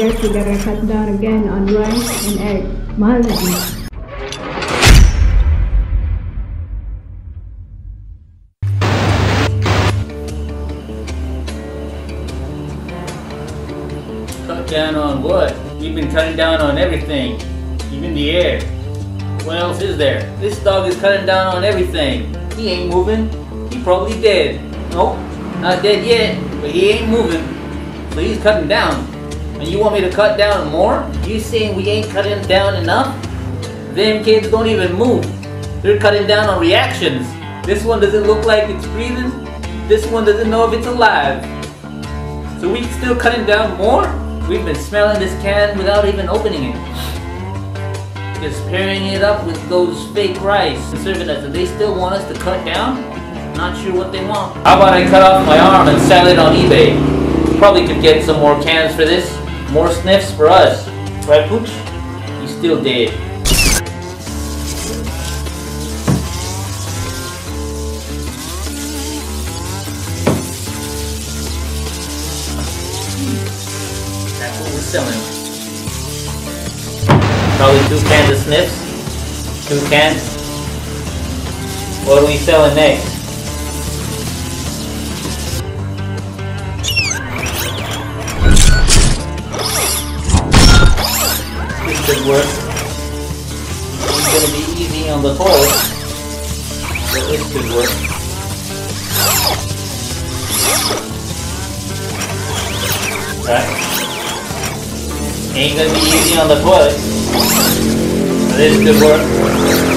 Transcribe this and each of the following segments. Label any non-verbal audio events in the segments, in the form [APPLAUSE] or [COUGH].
Guess we gotta cut down again on rice and egg. Mahal. Cut down on what? We've been cutting down on everything, even the air. What else is there? This dog is cutting down on everything. He ain't moving. He probably dead. Nope, not dead yet, but he ain't moving. So he's cutting down. And you want me to cut down more? You saying we ain't cutting down enough? Them kids don't even move. They're cutting down on reactions. This one doesn't look like it's breathing. This one doesn't know if it's alive. So we still cutting down more? We've been smelling this can without even opening it. Just pairing it up with those fake rice and serving us, and they still want us to cut down? Not sure what they want. How about I cut off my arm and sell it on eBay? Probably could get some more cans for this. More sniffs for us. Right, Pooch? He's still dead. That's what we're selling. Probably two cans of sniffs. Two cans. What are we selling next? This could work. It's gonna be easy on the toilet. But this could work. Right? Ain't gonna be easy on the toilet. But this could work.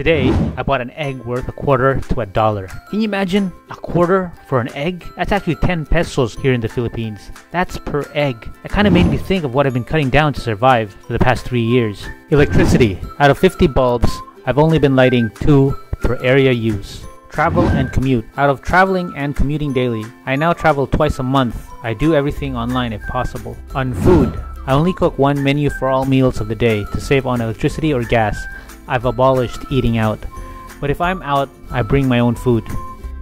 Today, I bought an egg worth a quarter to a dollar. Can you imagine? A quarter for an egg? That's actually 10 pesos here in the Philippines. That's per egg. That kind of made me think of what I've been cutting down to survive for the past three years. Electricity. Out of 50 bulbs, I've only been lighting two per area use. Travel and commute. Out of traveling and commuting daily, I now travel twice a month. I do everything online if possible. On food, I only cook one menu for all meals of the day to save on electricity or gas. I've abolished eating out. But if I'm out, I bring my own food.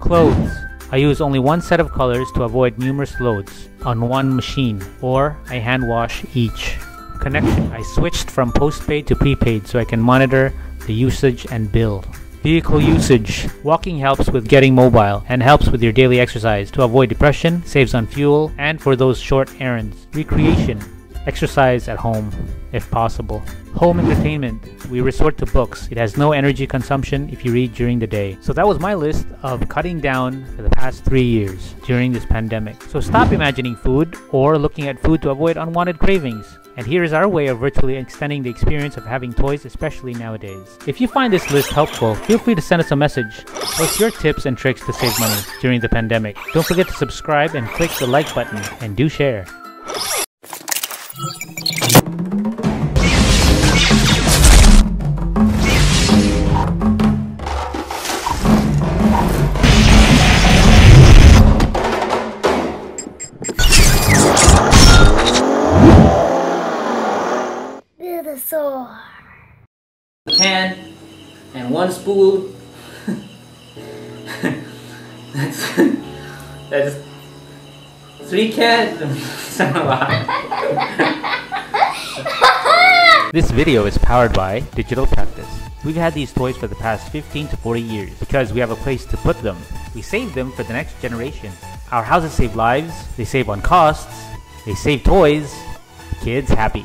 Clothes. I use only one set of colors to avoid numerous loads on one machine, or I hand wash each. Connection. I switched from postpaid to prepaid so I can monitor the usage and bill. Vehicle usage. Walking helps with getting mobile and helps with your daily exercise to avoid depression, saves on fuel, and for those short errands. Recreation. Exercise at home, if possible. Home entertainment. We resort to books. It has no energy consumption if you read during the day. So that was my list of cutting down for the past three years during this pandemic. So stop imagining food or looking at food to avoid unwanted cravings. And here is our way of virtually extending the experience of having toys, especially nowadays. If you find this list helpful, feel free to send us a message. What's your tips and tricks to save money during the pandemic? Don't forget to subscribe and click the like button and do share. Venusaur. can and one spoon. that's that's three cans. [LAUGHS] Sound a lot. This video is powered by Digital Practice. We've had these toys for the past 15 to 40 years because we have a place to put them. We save them for the next generation. Our houses save lives, they save on costs, they save toys, kids happy.